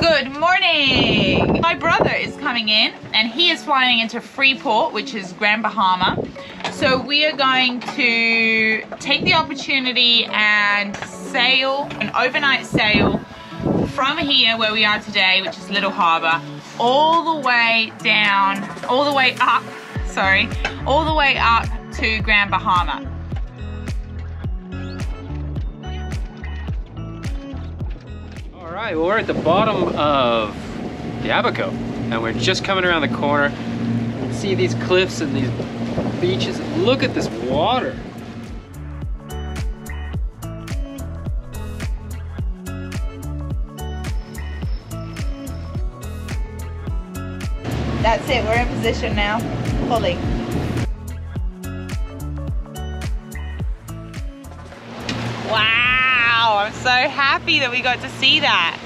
Good morning! My brother is coming in and he is flying into Freeport, which is Grand Bahama. So we are going to take the opportunity and sail, an overnight sail from here where we are today, which is Little Harbour, all the way down, all the way up, sorry, all the way up to Grand Bahama. Right, well, we're at the bottom of the Abaco, and we're just coming around the corner. See these cliffs and these beaches. Look at this water. That's it, we're in position now, fully. So happy that we got to see that.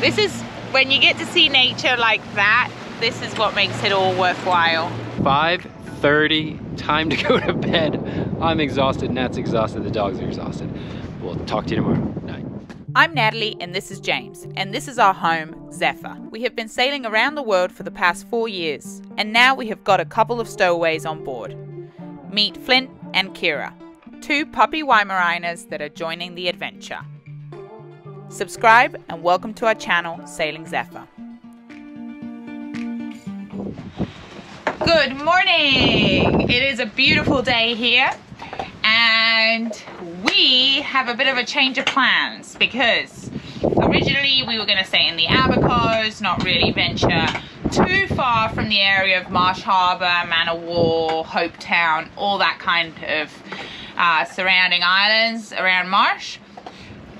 This is, when you get to see nature like that, this is what makes it all worthwhile. 5.30, time to go to bed. I'm exhausted, Nat's exhausted, the dogs are exhausted. We'll talk to you tomorrow. Night. I'm Natalie and this is James, and this is our home, Zephyr. We have been sailing around the world for the past four years, and now we have got a couple of stowaways on board. Meet Flint and Kira, two puppy Weimaraners that are joining the adventure. Subscribe and welcome to our channel, Sailing Zephyr. Good morning! It is a beautiful day here and we have a bit of a change of plans because originally we were going to stay in the Abacos, not really venture too far from the area of Marsh Harbour, Man o' War, Hopetown, all that kind of uh, surrounding islands around Marsh.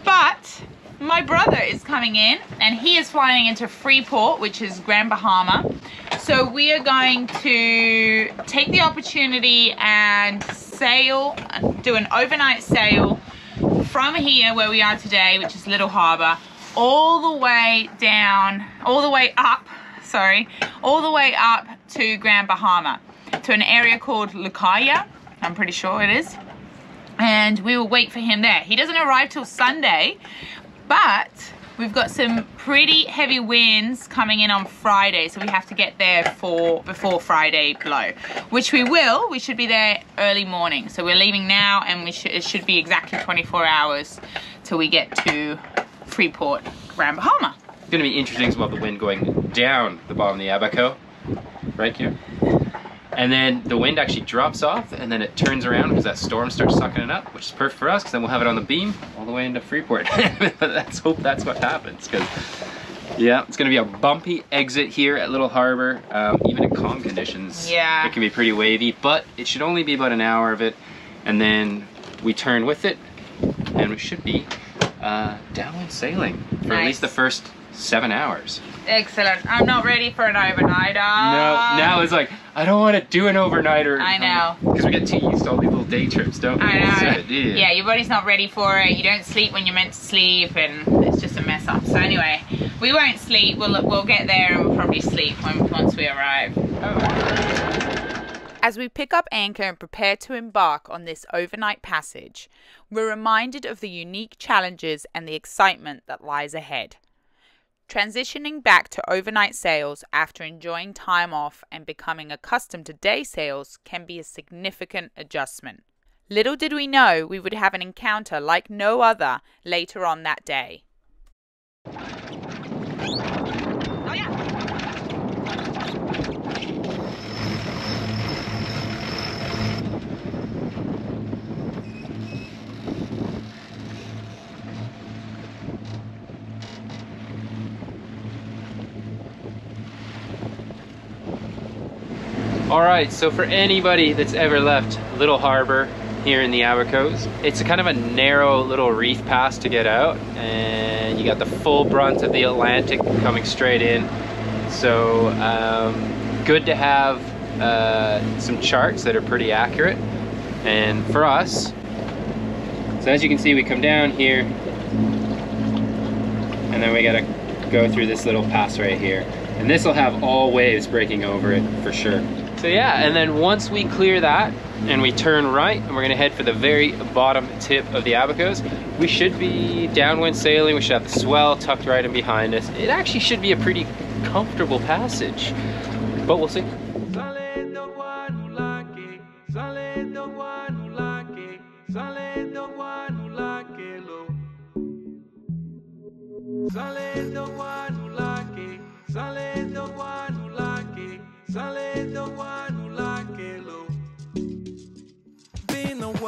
But my brother is coming in and he is flying into Freeport, which is Grand Bahama. So we are going to take the opportunity and sail, do an overnight sail from here where we are today, which is Little Harbour, all the way down, all the way up, sorry, all the way up to Grand Bahama, to an area called Lucaya, I'm pretty sure it is. And we will wait for him there. He doesn't arrive till Sunday, but we've got some pretty heavy winds coming in on Friday, so we have to get there for before Friday blow, which we will. We should be there early morning. So we're leaving now, and we should it should be exactly 24 hours till we get to Freeport, Grand Bahama. It's gonna be interesting about the wind going down the bottom of the Abaco, right here. And then the wind actually drops off and then it turns around because that storm starts sucking it up, which is perfect for us because then we'll have it on the beam all the way into Freeport. but let's hope that's what happens because yeah, it's gonna be a bumpy exit here at Little Harbour. Um, even in calm conditions, Yeah. it can be pretty wavy, but it should only be about an hour of it. And then we turn with it and we should be uh, downwind sailing for at least the first seven hours. Excellent. I'm not ready for an overnighter. No, now it's like I don't want to do an overnighter. I um, know. because we get too used to all these little day trips, don't we? I know. So, yeah. Yeah, your body's not ready for it. You don't sleep when you're meant to sleep, and it's just a mess up. So anyway, we won't sleep. We'll we'll get there and we'll probably sleep when, once we arrive. As we pick up anchor and prepare to embark on this overnight passage, we're reminded of the unique challenges and the excitement that lies ahead. Transitioning back to overnight sails after enjoying time off and becoming accustomed to day sails can be a significant adjustment. Little did we know we would have an encounter like no other later on that day. All right, so for anybody that's ever left Little Harbour here in the Abacos, it's a kind of a narrow little reef pass to get out, and you got the full brunt of the Atlantic coming straight in. So um, good to have uh, some charts that are pretty accurate. And for us, so as you can see, we come down here, and then we gotta go through this little pass right here. And this will have all waves breaking over it for sure. So yeah, and then once we clear that, and we turn right and we're gonna head for the very bottom tip of the Abacos. We should be downwind sailing, we should have the swell tucked right in behind us. It actually should be a pretty comfortable passage, but we'll see.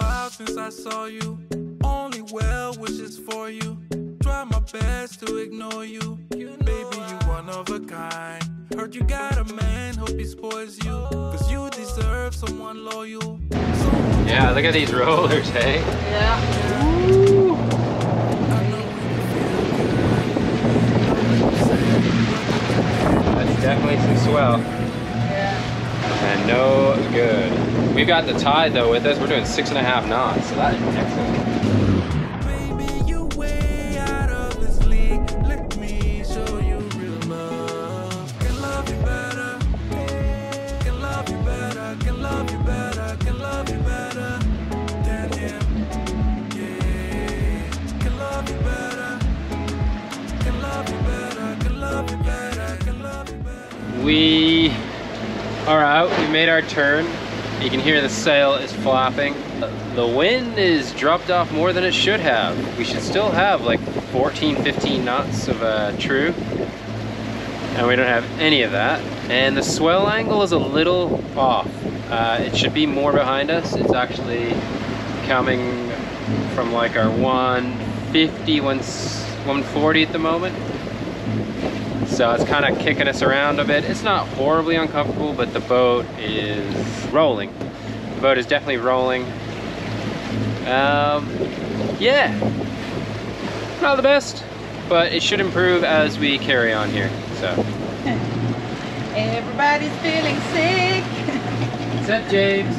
While since I saw you. Only well wishes for you. Try my best to ignore you. you Baby, you one of a kind. Heard you got a man, hope he spoils you. Cause you deserve someone loyal. Someone Yeah, look at these rollers, hey? Yeah. I know you feel good. That's definitely some swell. Yeah. And no good. We've got the tide though with us. We're doing six and a half knots, so that is excellent. Baby, you way out of this league. Let me show you real love. Can love you better. Can love you better. Can love you better. Can love you better than him. Yeah. Can love you better. Can love you better. Can love you better. Can love you better. We are out. We made our turn. You can hear the sail is flapping. The wind is dropped off more than it should have. We should still have like 14, 15 knots of uh, true. And we don't have any of that. And the swell angle is a little off. Uh, it should be more behind us. It's actually coming from like our 150, 140 at the moment. So it's kind of kicking us around a bit. It's not horribly uncomfortable, but the boat is rolling. The boat is definitely rolling. Um, yeah, not the best, but it should improve as we carry on here. So, Everybody's feeling sick except James.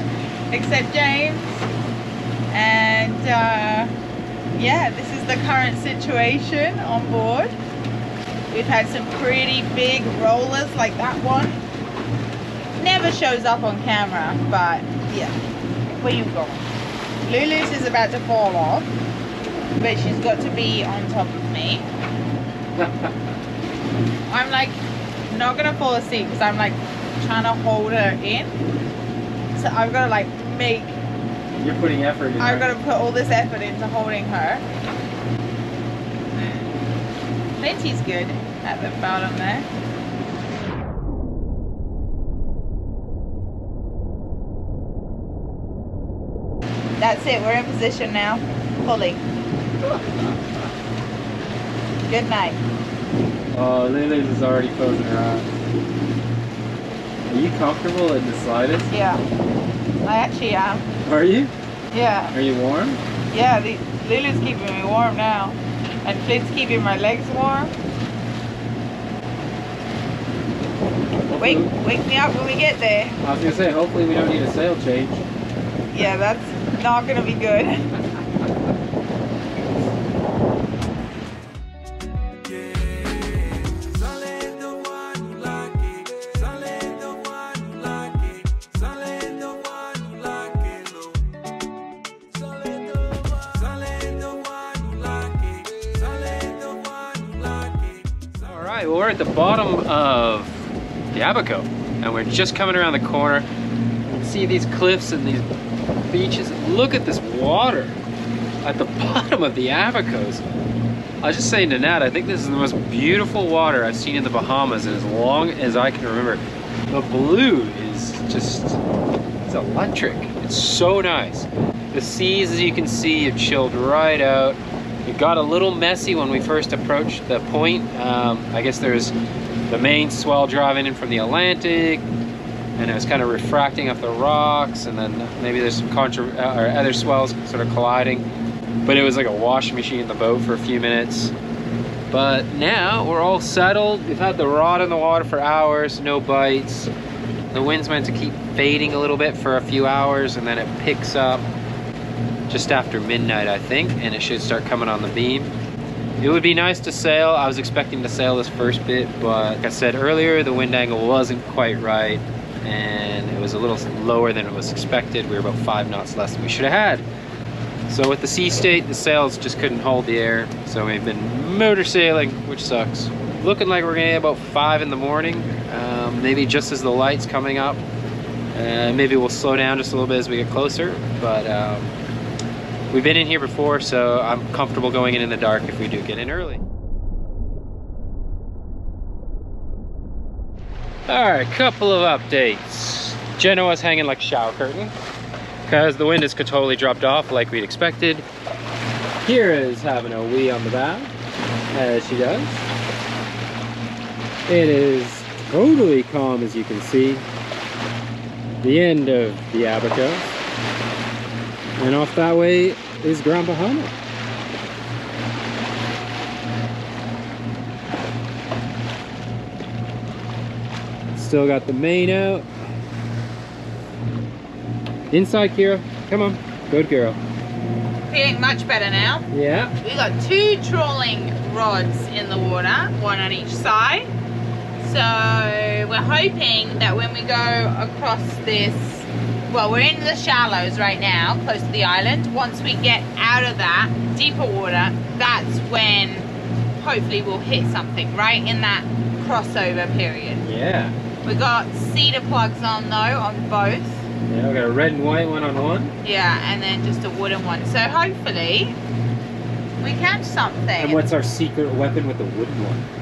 except James. And uh, yeah, this is the current situation on board. We've had some pretty big rollers like that one. Never shows up on camera, but yeah. Where you going? Lulu's is about to fall off, but she's got to be on top of me. I'm like not gonna fall asleep because I'm like trying to hold her in. So I've got to like make, You're putting effort in. I've got to put all this effort into holding her. Linty's good at the bottom there. That's it, we're in position now, fully. Good night. Oh, Lulu's is already closing her eyes. Are you comfortable in the slightest? Yeah, I actually am. Are you? Yeah. Are you warm? Yeah, the, Lulu's keeping me warm now. And Flint's keeping my legs warm. Wake, wake me up when we get there. I was gonna say, hopefully we don't need a sail change. Yeah, that's not gonna be good. All right, well, we're at the bottom of the Abaco, and we're just coming around the corner. See these cliffs and these beaches. Look at this water at the bottom of the Abacos. I was just saying to Nat, I think this is the most beautiful water I've seen in the Bahamas in as long as I can remember. The blue is just, it's electric. It's so nice. The seas, as you can see, have chilled right out. It got a little messy when we first approached the point. Um, I guess there's the main swell driving in from the Atlantic, and it was kind of refracting off the rocks, and then maybe there's some contra- uh, or other swells sort of colliding. But it was like a washing machine in the boat for a few minutes. But now we're all settled. We've had the rod in the water for hours, no bites. The wind's meant to keep fading a little bit for a few hours, and then it picks up just after midnight, I think, and it should start coming on the beam. It would be nice to sail. I was expecting to sail this first bit, but like I said earlier, the wind angle wasn't quite right. and it was a little lower than it was expected. We were about five knots less than we should have had. So with the sea state, the sails just couldn't hold the air. So we've been motor sailing, which sucks. Looking like we're gonna get about five in the morning, um, maybe just as the light's coming up. Uh, maybe we'll slow down just a little bit as we get closer, but um, we've been in here before, so I'm comfortable going in in the dark if we do get in early. All right, couple of updates. Genoa's hanging like shower curtain because the wind has totally dropped off like we'd expected. Kira's having a wee on the bow, as she does. It is totally calm as you can see. The end of the Abaco. And off that way is Grand Bahama. Still got the main out. Inside, Kira. Come on. Good girl. Feeling much better now. Yeah. We got two trawling rods in the water, one on each side. So we're hoping that when we go across this, well, we're in the shallows right now, close to the island. Once we get out of that deeper water, that's when hopefully we'll hit something right in that crossover period. Yeah. We got cedar plugs on though on both. Yeah, we got a red and white one on one. Yeah, and then just a wooden one. So hopefully we catch something. And what's our secret weapon with the wooden one?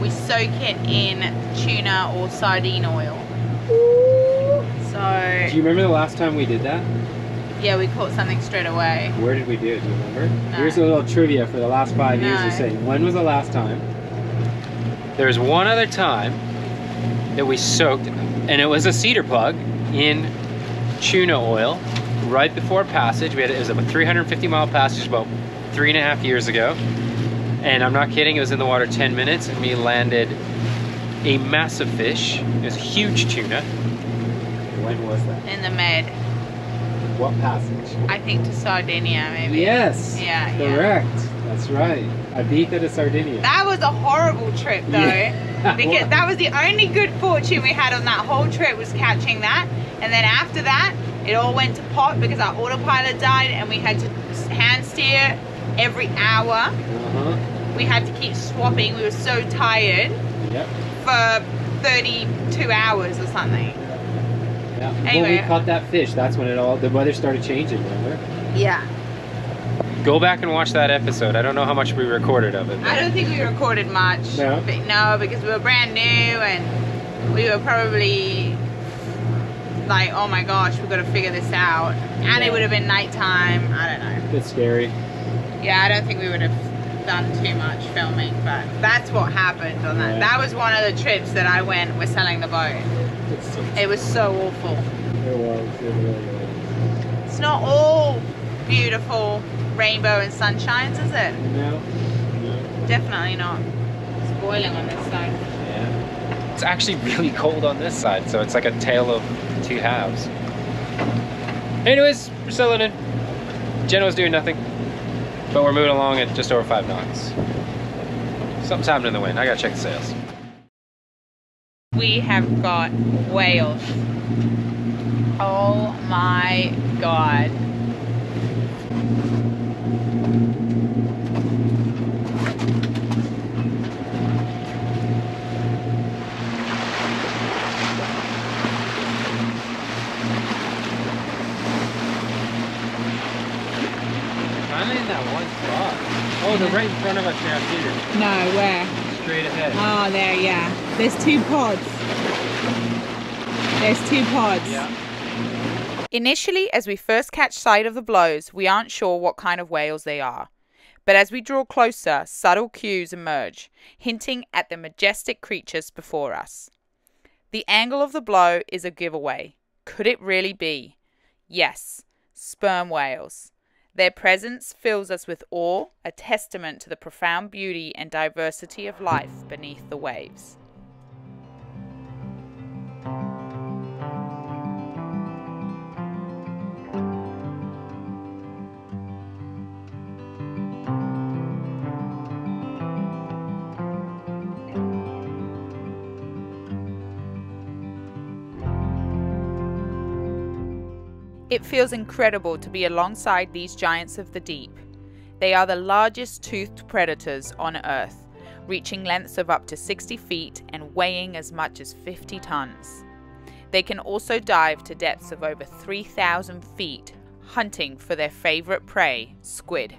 we soak it in tuna or sardine oil. So Do you remember the last time we did that? yeah, we caught something straight away. Where did we do it? Do you remember? No. Here's a little trivia for the last five years. No. You're saying, when was the last time? There was one other time that we soaked, and it was a cedar plug in tuna oil right before passage. We had it was a 350 mile passage about three and a half years ago, and I'm not kidding. It was in the water 10 minutes, and we landed a massive fish. It was a huge tuna. When was that? In the med. What passage? I think to Sardinia maybe. Yes. Yeah, yeah. Correct. That's right. Ibiza to Sardinia. That was a horrible trip though. Yeah. Because that was the only good fortune we had on that whole trip was catching that. And then after that, it all went to pot because our autopilot died and we had to hand steer every hour. Uh-huh. We had to keep swapping. We were so tired Yep. for 32 hours or something. Yeah. When we caught that fish, that's when it all the weather started changing, remember? Yeah. Go back and watch that episode. I don't know how much we recorded of it. I don't think we recorded much. No? But no, because we were brand new and we were probably like, oh my gosh, we've got to figure this out. And Yeah. it would have been nighttime. I don't know. It's scary. Yeah, I don't think we would have done too much filming, but that's what happened on that. Yeah. That was one of the trips that I went. We're selling the boat. It's, It was so awful. it was. It was. It's not all beautiful rainbow and sunshines, is it? No. No. Definitely not. It's boiling on this side. Yeah. It's actually really cold on this side, so it's like a tale of two halves. Anyways, we're selling it. Genoa's doing nothing. But we're moving along at just over five knots. Something's happening in the wind. I gotta check the sails. We have got whales. Oh my god. In that one spot. Oh, they're right in front of us now, too. No, where? Straight ahead. Oh, there, yeah. There's two pods. There's two pods. Yeah. Initially, as we first catch sight of the blows, we aren't sure what kind of whales they are. But as we draw closer, subtle cues emerge, hinting at the majestic creatures before us. The angle of the blow is a giveaway. Could it really be? Yes, sperm whales. Their presence fills us with awe, a testament to the profound beauty and diversity of life beneath the waves. It feels incredible to be alongside these giants of the deep. They are the largest toothed predators on Earth, reaching lengths of up to 60 feet and weighing as much as 50 tons. They can also dive to depths of over 3,000 feet, hunting for their favorite prey, squid.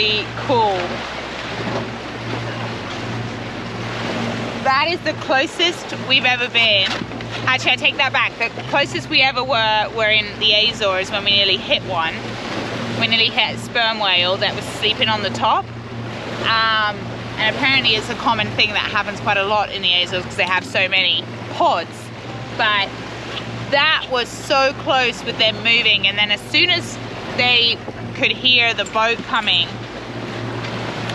Unbelievably cool. That is the closest we've ever been. Actually, I take that back. The closest we ever were were in the Azores when we nearly hit one. We nearly hit a sperm whale that was sleeping on the top. Um, and apparently it's a common thing that happens quite a lot in the Azores because they have so many pods. But that was so close with them moving and then as soon as they could hear the boat coming,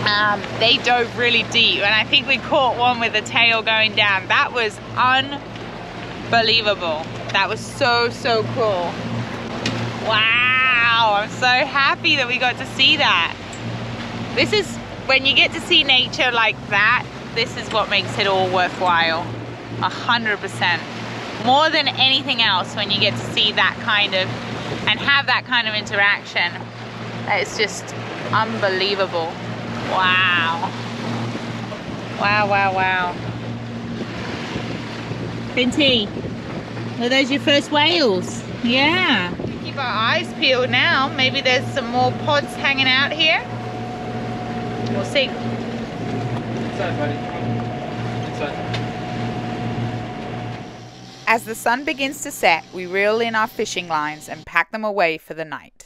um, they dove really deep and I think we caught one with the tail going down. That was unbelievable. That was so, so cool. Wow, I'm so happy that we got to see that. This is when you get to see nature like that, this is what makes it all worthwhile. A hundred percent. More than anything else, when you get to see that kind of and have that kind of interaction, it's just unbelievable. Wow. Wow, wow, wow. Binti, are those your first whales? Yeah. Keep our eyes peeled now. Maybe there's some more pods hanging out here. We'll see. Inside, buddy. Inside. As the sun begins to set, we reel in our fishing lines and pack them away for the night.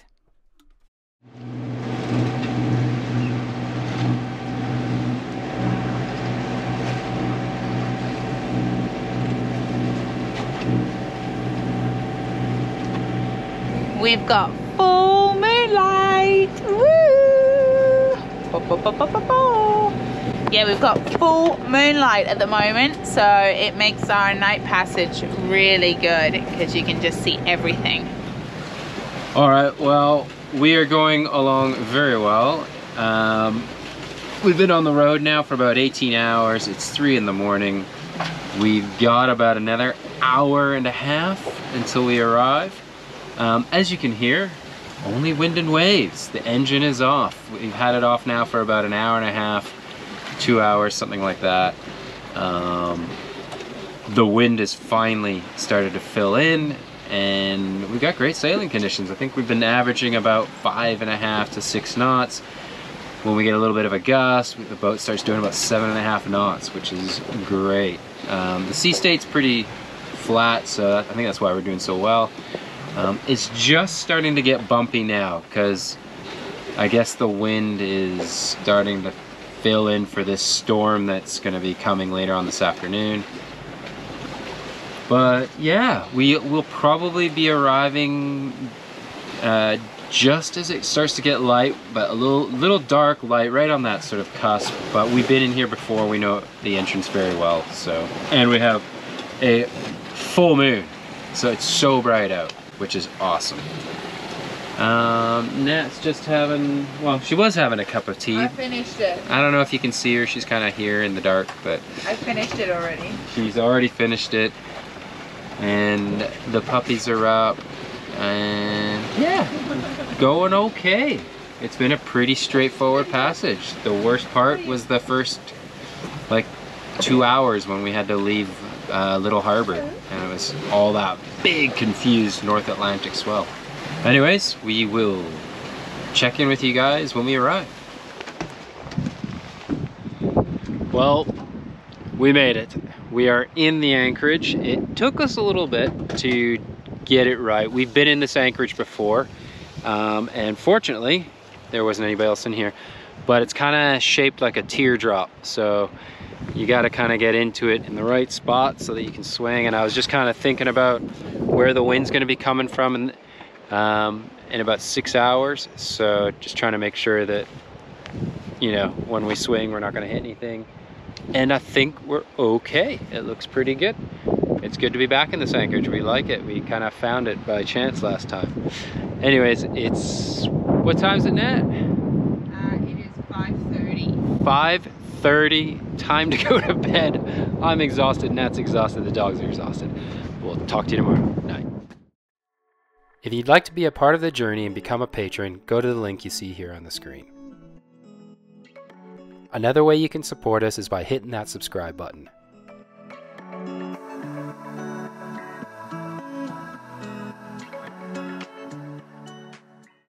We've got full moonlight. Woo! Yeah, we've got full moonlight at the moment, so it makes our night passage really good because you can just see everything. All right, well, we are going along very well. Um, we've been on the road now for about 18 hours. It's three in the morning. We've got about another hour and a half until we arrive. Um, as you can hear, only wind and waves. The engine is off. We've had it off now for about an hour and a half, two hours, something like that. Um, the wind has finally started to fill in and we've got great sailing conditions. I think we've been averaging about five and a half to six knots. When we get a little bit of a gust, the boat starts doing about seven and a half knots, which is great. Um, the sea state's pretty flat, so I think that's why we're doing so well. Um, it's just starting to get bumpy now because I guess the wind is starting to fill in for this storm that's going to be coming later on this afternoon. But yeah, we will probably be arriving uh, just as it starts to get light, but a little little dark light, right on that sort of cusp. But we've been in here before; we know the entrance very well. So, and we have a full moon, so it's so bright out, which is awesome. Um, Nat's just having, well, she was having a cup of tea. I finished it. I don't know if you can see her. She's kind of here in the dark, but I finished it already. she's already finished it. And the puppies are up. And yeah, going okay. It's been a pretty straightforward passage. The worst part was the first like two hours when we had to leave uh, Little Harbour. And it was all that big confused North Atlantic swell. Anyways, we will check in with you guys when we arrive. Well, we made it. We are in the anchorage. It took us a little bit to get it right. We've been in this anchorage before, um, and fortunately, there wasn't anybody else in here. But it's kind of shaped like a teardrop, so you got to kind of get into it in the right spot so that you can swing. And I was just kind of thinking about where the wind's going to be coming from in, um, in about six hours. So just trying to make sure that, you know, when we swing, we're not going to hit anything and I think we're okay. It looks pretty good. It's good to be back in this anchorage. We like it. We kind of found it by chance last time. Anyways, it's what time is it, Nat? Uh, it is 5.30. 5:30. Time to go to bed. I'm exhausted. Nat's exhausted. The dogs are exhausted. We'll talk to you tomorrow. Night. If you'd like to be a part of the journey and become a patron, go to the link you see here on the screen. Another way you can support us is by hitting that subscribe button.